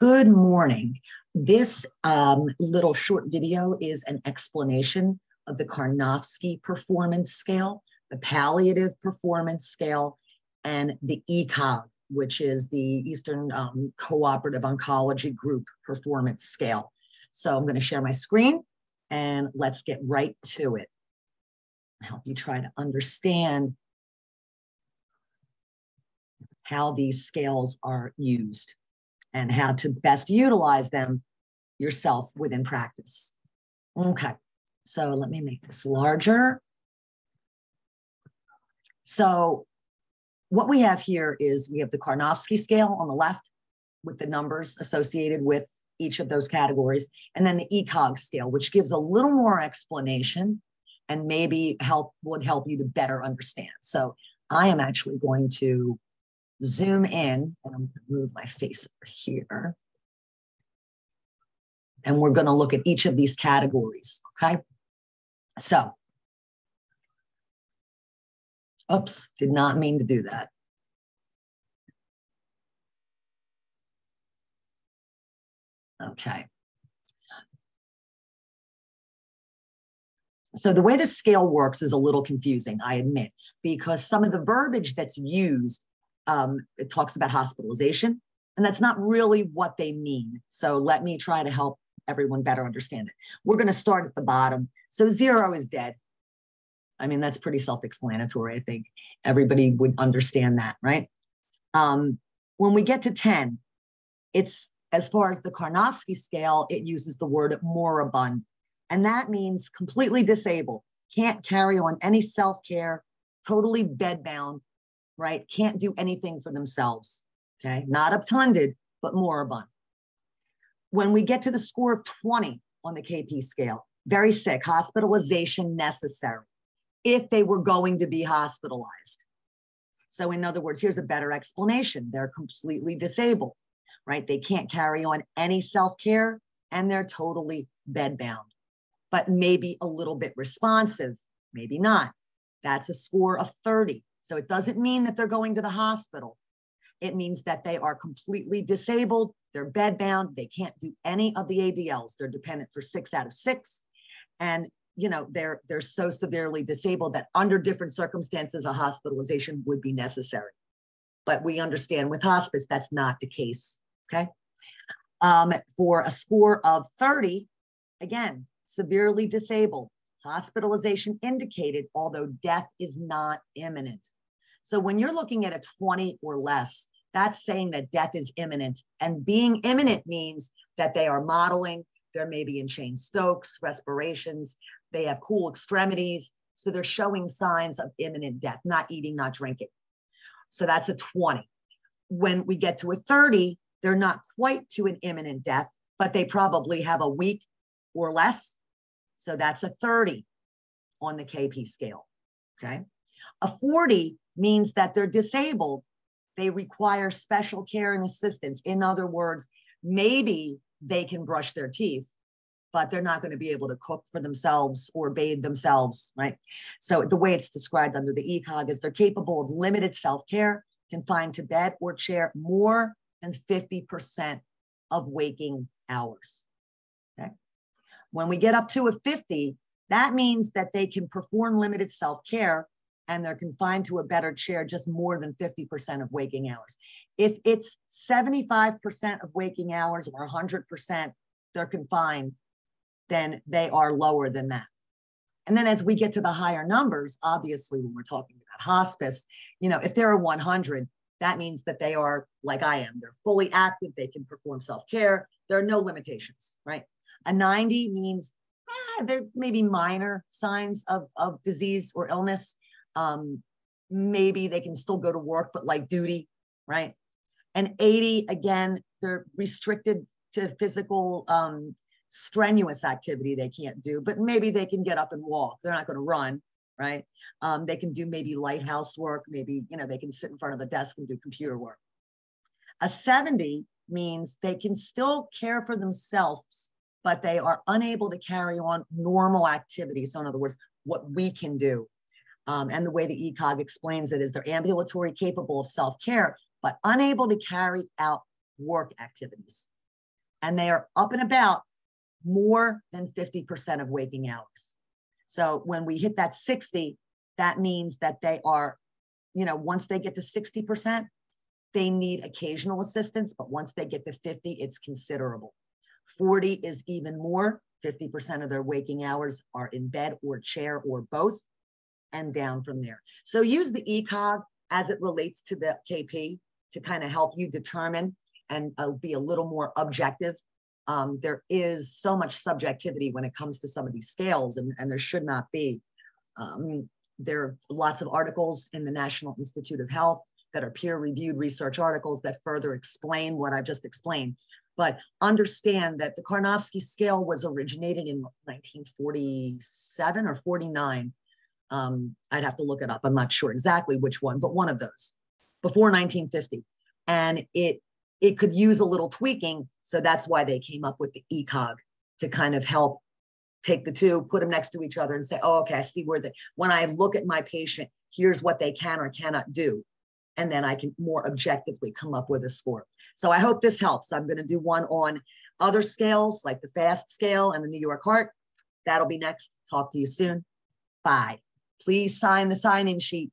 Good morning. This um, little short video is an explanation of the Karnofsky Performance Scale, the Palliative Performance Scale, and the ECOG, which is the Eastern um, Cooperative Oncology Group Performance Scale. So I'm going to share my screen and let's get right to it. Help you try to understand how these scales are used and how to best utilize them yourself within practice. Okay, so let me make this larger. So what we have here is we have the Karnofsky scale on the left with the numbers associated with each of those categories, and then the ECOG scale, which gives a little more explanation and maybe help would help you to better understand. So I am actually going to zoom in, and I'm going to move my face over here. And we're going to look at each of these categories, okay? So, oops, did not mean to do that. Okay. So the way the scale works is a little confusing, I admit, because some of the verbiage that's used um, it talks about hospitalization, and that's not really what they mean. So let me try to help everyone better understand it. We're going to start at the bottom. So zero is dead. I mean, that's pretty self-explanatory. I think everybody would understand that, right? Um, when we get to 10, it's as far as the Karnofsky scale, it uses the word moribund. And that means completely disabled, can't carry on any self-care, totally bedbound, right? Can't do anything for themselves, okay? Not obtunded, but moribund. When we get to the score of 20 on the KP scale, very sick, hospitalization necessary if they were going to be hospitalized. So, in other words, here's a better explanation they're completely disabled, right? They can't carry on any self care and they're totally bedbound, but maybe a little bit responsive, maybe not. That's a score of 30. So it doesn't mean that they're going to the hospital. It means that they are completely disabled, they're bedbound, they can't do any of the ADLs. They're dependent for six out of six. And you know, they're they're so severely disabled that under different circumstances, a hospitalization would be necessary. But we understand with hospice, that's not the case. Okay. Um, for a score of 30, again, severely disabled, hospitalization indicated, although death is not imminent. So when you're looking at a 20 or less, that's saying that death is imminent. And being imminent means that they are mottling, they're maybe in Cheyne-Stokes, respirations, they have cool extremities. So they're showing signs of imminent death, not eating, not drinking. So that's a 20. When we get to a 30, they're not quite to an imminent death, but they probably have a week or less so that's a 30 on the KP scale. Okay. A 40 means that they're disabled. They require special care and assistance. In other words, maybe they can brush their teeth, but they're not going to be able to cook for themselves or bathe themselves, right? So the way it's described under the ECOG is they're capable of limited self-care, confined to bed or chair more than 50% of waking hours. Okay. When we get up to a 50, that means that they can perform limited self care and they're confined to a better chair just more than 50% of waking hours. If it's 75% of waking hours or 100%, they're confined, then they are lower than that. And then as we get to the higher numbers, obviously, when we're talking about hospice, you know, if they're a 100, that means that they are like I am. They're fully active. They can perform self care. There are no limitations, right? A 90 means eh, there may be minor signs of, of disease or illness. Um, maybe they can still go to work, but like duty, right? And 80, again, they're restricted to physical um, strenuous activity they can't do, but maybe they can get up and walk. They're not going to run, right? Um, they can do maybe light housework. Maybe, you know, they can sit in front of a desk and do computer work. A 70 means they can still care for themselves but they are unable to carry on normal activities. So, in other words, what we can do. Um, and the way the ECOG explains it is they're ambulatory, capable of self care, but unable to carry out work activities. and they are up and about more than 50% of waking hours. So when we hit that 60, that means that they are, you know, once they get to 60%, they need occasional assistance, but once they get to 50, it's considerable. 40 is even more. 50% of their waking hours are in bed or chair or both, and down from there. So use the ECOG as it relates to the KP to kind of help you determine and uh, be a little more objective. Um, there is so much subjectivity when it comes to some of these scales, and, and there should not be. Um, there are lots of articles in the National Institute of Health that are peer reviewed research articles that further explain what I've just explained. But understand that the Karnofsky scale was originated in 1947 or 49. Um, I'd have to look it up. I'm not sure exactly which one, but one of those before 1950. And it it could use a little tweaking. So that's why they came up with the ECOG to kind of help take the two, put them next to each other and say, oh, okay, I see where they, when I look at my patient, here's what they can or cannot do. And then I can more objectively come up with a score. So I hope this helps. I'm going to do one on other scales like the FAST scale and the New York Heart. That'll be next. Talk to you soon. Bye. Please sign the sign in sheet.